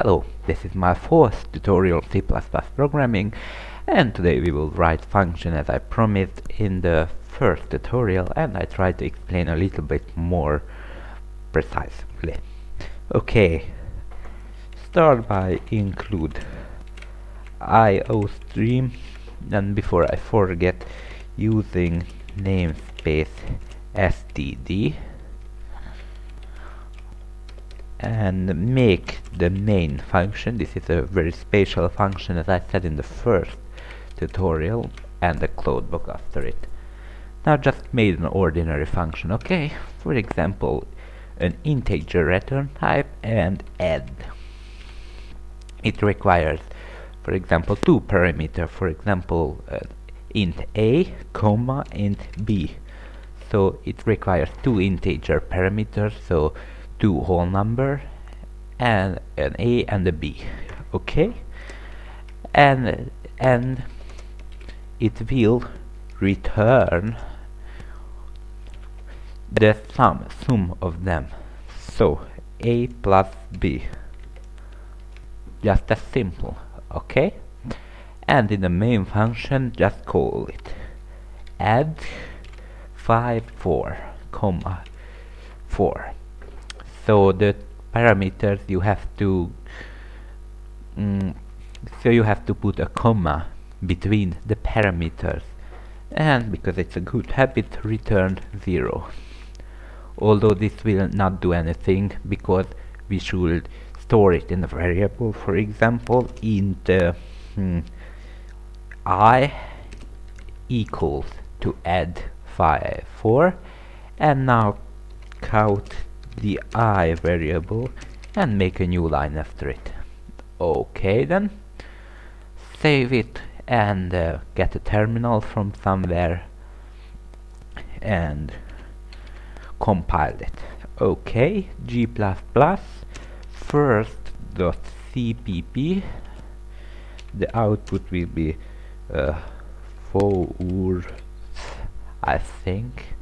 Hello, this is my fourth tutorial C++ programming and today we will write function as I promised in the first tutorial and I try to explain a little bit more precisely. Okay, start by include iostream and before I forget using namespace std and make the main function. This is a very special function as I said in the first tutorial and the code block after it. Now just made an ordinary function okay? For example an integer return type and add. It requires for example two parameter. For example uh, int a comma int b. So it requires two integer parameters. So two whole number and an A and a B okay? And and it will return the sum sum of them. So A plus B. Just as simple okay? And in the main function just call it. Add 5 4 comma 4 so the parameters you have to mm, so you have to put a comma between the parameters. And because it's a good habit return 0 although this will not do anything because we should store it in a variable for example in the hmm, i equals to add 5 4 and now cout the i variable and make a new line after it. Okay then. Save it and uh, get a terminal from somewhere and compile it. Okay, g++ first cpp the output will be uh, for I think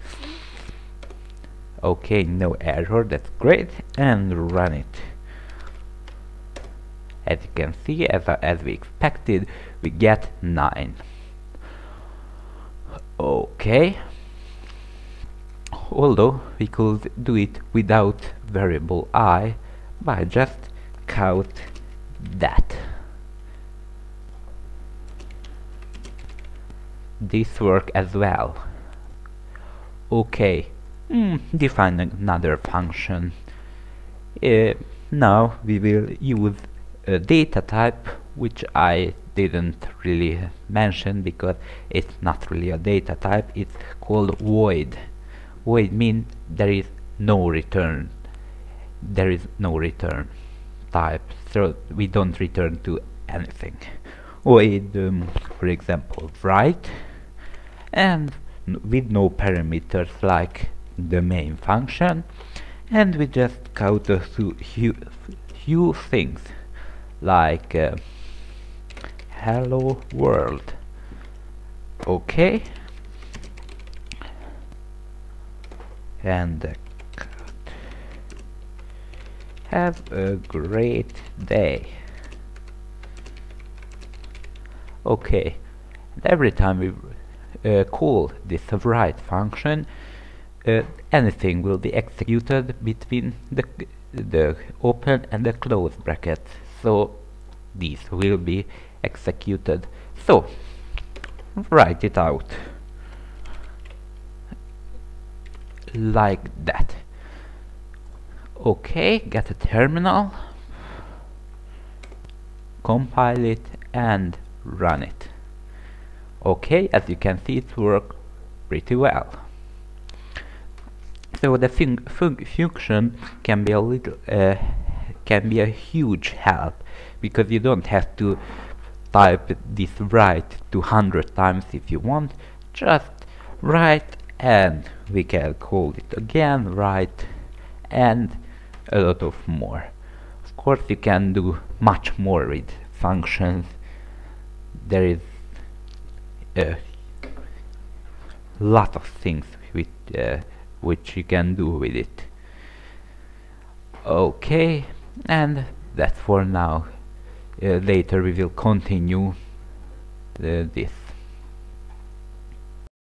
okay no error that's great and run it. As you can see as, uh, as we expected we get 9 okay. Although we could do it without variable i by just cout that. This work as well. Okay mm, define another function. Uh, now we will use a data type which I didn't really mention because it's not really a data type. It's called void. Void means there is no return. There is no return type so we don't return to anything. Void um, for example write. And with no parameters like the main function and we just cout a few, few things like uh, hello world. Okay. And uh, have a great day. Okay. And every time we uh, call this write function uh, anything will be executed between the, the open and the close brackets so these will be executed. So write it out. Like that. Okay get a terminal. Compile it and run it. Okay as you can see it works pretty well so the fun fun function can be a little uh, can be a huge help because you don't have to type this write 200 times if you want. Just write and we can call it again write and a lot of more. Of course you can do much more with functions. There is a lot of things with uh, which you can do with it. Okay and that for now. Uh, later we will continue uh, this